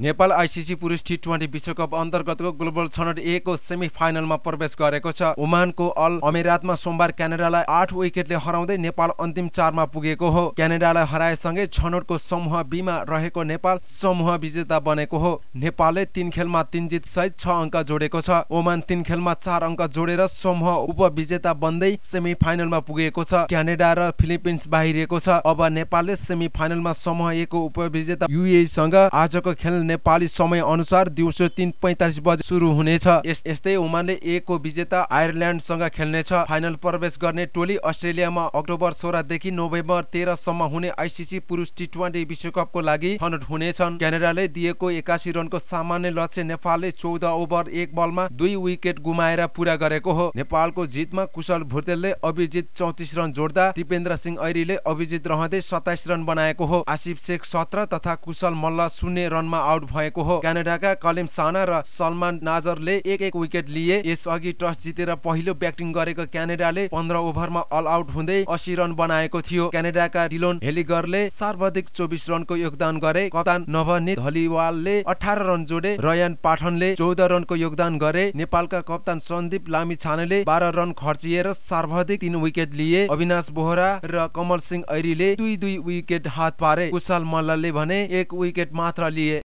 Nepal ICC पुरुष T twenty विश्वकप अन्तर्गतको ग्लोबल छनौट एकको सेमी फाइनलमा प्रवेश गरेको छ। ओमानको अल अमेरातमा सोमबार क्यानाडालाई आठ विकेटले हराउँदै नेपाल अन्तिम चारमा पुगेको हो। क्यानाडालाई हराएसँगै छनौटको समूह बीमा रहेको नेपाल समूह विजेता बनेको हो। नेपालले तीन खेलमा तीन जित सहित छ अङ्क जोडेको छ। ओमान तीन खेलमा चार अङ्क जोडेर समूह उपविजेता बन्दै सेमी फाइनलमा पुगेको छ। क्यानाडा र फिलिपिन्स बाहिरिएको छ। अब नेपालले सेमी फाइनलमा समूह एकको उपविजेता युएसँग आजको खेल नेपाली समय अनुसार दिउँसो तिन पैँतालिस बजे सुरु हुनेछ। यस्तै ओमानले एकको विजेता आयरल्यान्डसँग खेल्नेछ। फाइनल प्रवेश गर्ने टोली अस्ट्रेलियामा अक्टोबर सोह्रदेखि नोभेम्बर तेह्रसम्म हुने आइसिसी पुरुष टी ट्वेन्टी विश्वकपको लागि छनौट हुनेछन्। क्यानाडाले दिएको एकासी रनको सामान्य लक्ष्य नेपालले चौध ओभर एक बलमा दुई विकेट गुमाएर पुरा गरेको हो। नेपालको जितमा कुशल भुतेलले अभिजित चौतिस रन जोड्दा दिपेन्द्र सिंह ऐरीले अभिजित रहँदै सत्ताइस रन बनाएको हो। आसिफ शेख सत्र तथा कुशल मल्ल शून्य रनमा आउट भएको हो। क्यानाडाका कलिम साना र सलमान नाजरले एक एक विकेट लिए। यसअघि टस जितेर पहिलो ब्याटिङ गरेको क्यानाडाले पन्ध्र ओभरमा अल आउट हुँदै अस्सी रन बनाएको थियो। क्यानाडाका डिलोन हेलिगरले सर्वाधिक चौबिस रनको योगदान गरे। कप्तान नवनित हलिवालले अठार रन जोडे। रयान पाठनले चौध रनको योगदान गरे। नेपालका कप्तान सन्दीप लामी छानेले बाह्र रन खर्चिएर सर्वाधिक तीन विकेट लिए। अविनाश बोहरा र कमल सिंह ऐरीले दुई दुई विकेट हात पारे। कुशल मल्लले भने एक विकेट मात्र लिए।